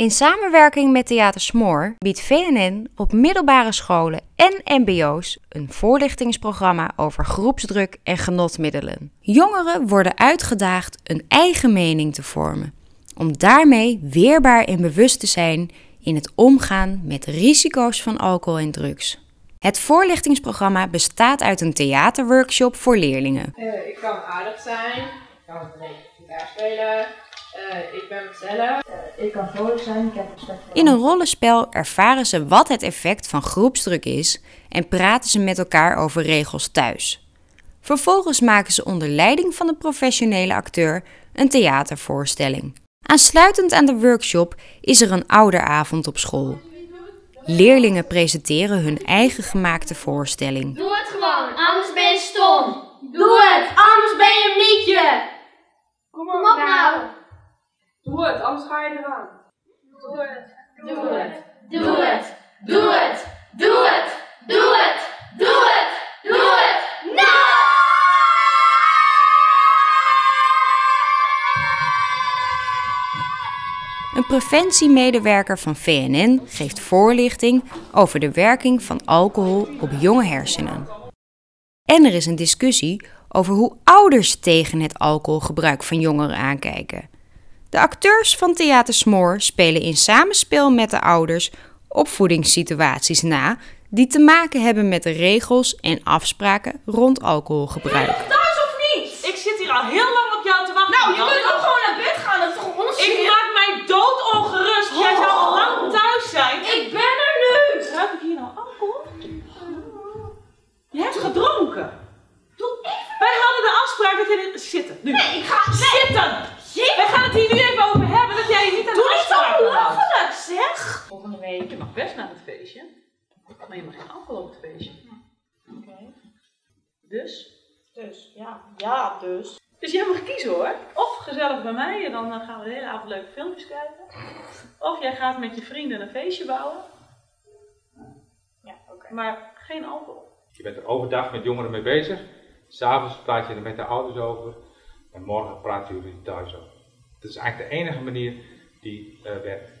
In samenwerking met Theater Smoor biedt VNN op middelbare scholen en MBO's een voorlichtingsprogramma over groepsdruk en genotmiddelen. Jongeren worden uitgedaagd een eigen mening te vormen, om daarmee weerbaar en bewust te zijn in het omgaan met risico's van alcohol en drugs. Het voorlichtingsprogramma bestaat uit een theaterworkshop voor leerlingen. Uh, ik kan aardig zijn, ik kan een gitaar spelen, uh, ik ben mezelf. Uh, ik kan vrolijk zijn, ik heb respect voor In een rollenspel ervaren ze wat het effect van groepsdruk is en praten ze met elkaar over regels thuis. Vervolgens maken ze onder leiding van een professionele acteur een theatervoorstelling. Aansluitend aan de workshop is er een ouderavond op school. Leerlingen presenteren hun eigen gemaakte voorstelling. Doe het gewoon, anders ben je stom. Doe het, anders ben je een mietje. Kom op, Kom op nou. Doe het, anders ga je eraan. Doe het. Doe het. Doe het. Doe het. Doe het. Doe het. Doe het. Doe het. Nou! Een preventiemedewerker van VNN geeft voorlichting over de werking van alcohol op jonge hersenen. En er is een discussie over hoe ouders tegen het alcoholgebruik van jongeren aankijken. De acteurs van Theater Smoor spelen in samensspel met de ouders opvoedingssituaties na die te maken hebben met de regels en afspraken rond alcoholgebruik. Thuis of niet? Ik zit hier al heel lang op jou te wachten. Nou, je kunt ook gewoon naar bed gaan. Dat is toch onzin? Ik maak mij doodongerust. Jij zou al lang thuis zijn. Ik ben er nu. Ruik ik hier nou alcohol? Je hebt gedronken. Doe even. Wij hadden de afspraak dat je... Zitten, nu. Nee, ik ga... Nee. Zitten! Wij gaan het hier nu even over hebben dat jij je niet aan de Doe niet zo belachelijk, zeg. Volgende week. Je mag best naar het feestje. Maar je mag geen alcohol op het feestje. Oké. Dus? Dus, ja. Ja, dus. Dus jij mag kiezen hoor. Of gezellig bij mij en dan eh, gaan we de hele avond leuke filmpjes kijken. Of jij gaat met je vrienden een feestje bouwen. Ja, oké. Maar geen alcohol. Je bent er overdag met jongeren mee bezig. S'avonds praat je er met de ouders over. En morgen praten jullie thuis over. Dat is eigenlijk de enige manier die uh, werkt.